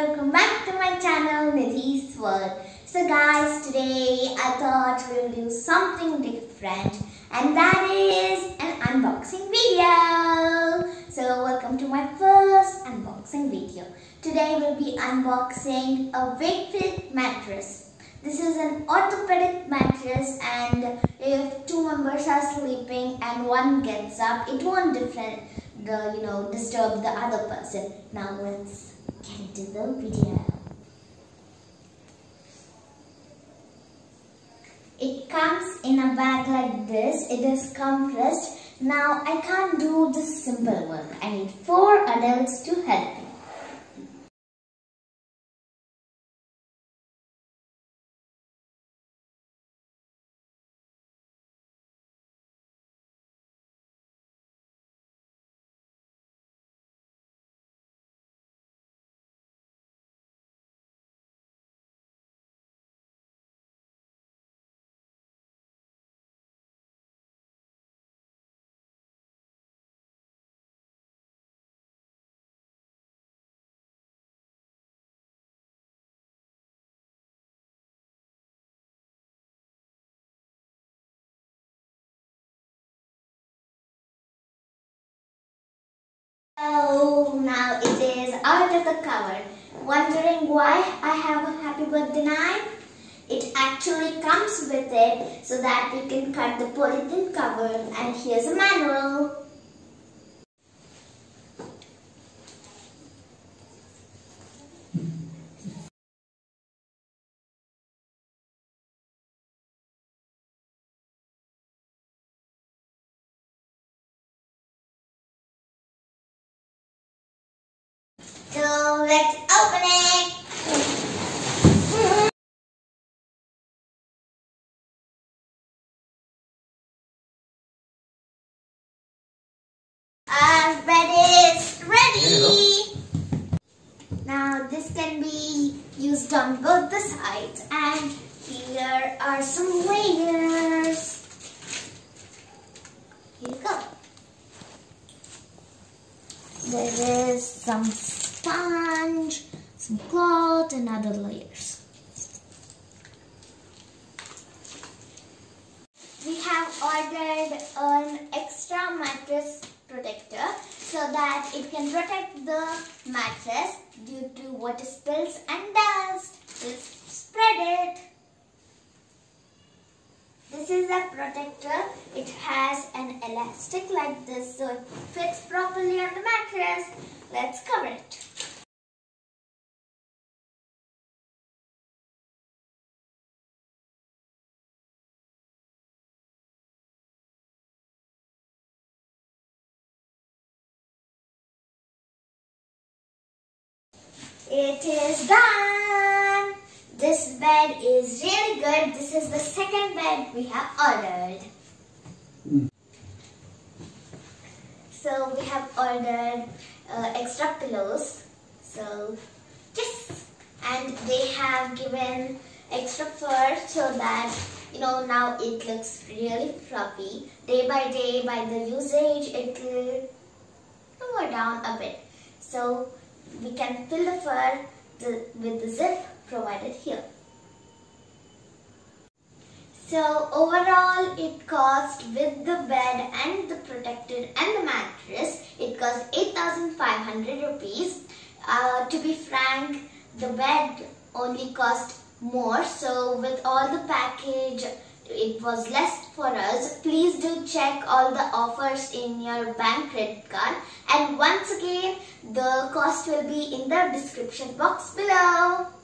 welcome back to my channel Nidhi's World. So guys, today I thought we'll do something different and that is an unboxing video. So welcome to my first unboxing video. Today we'll be unboxing a Wakefit mattress. This is an orthopedic mattress and if two members are sleeping and one gets up, it won't different the you know disturb the other person. Now let's into the video. It comes in a bag like this. It is compressed. Now I can't do this simple work. I need four adults to help So now it is out of the cover. Wondering why I have a happy birthday knife? It actually comes with it so that we can cut the polythene cover and here's a manual. So let's open it. Our bed is ready. Now this can be used on both the sides and here are some layers. Here you go. There is some sponge, some cloth and other layers. We have ordered an extra mattress protector so that it can protect the mattress due to water spills and dust. Let's spread it. This is a protector. It has an elastic like this so it fits properly on the mattress. Let's cover it. It is done. This bed is really good. This is the second bed we have ordered. So we have ordered uh, extra pillows. So yes, and they have given extra fur so that you know now it looks really fluffy. Day by day, by the usage, it will go down a bit. So we can fill the fur with the zip provided here. So overall it cost with the bed and the protected and the mattress it cost 8500 rupees. Uh, to be frank the bed only cost more so with all the package it was less for us. Please do check all the offers in your bank credit card and once again the cost will be in the description box below.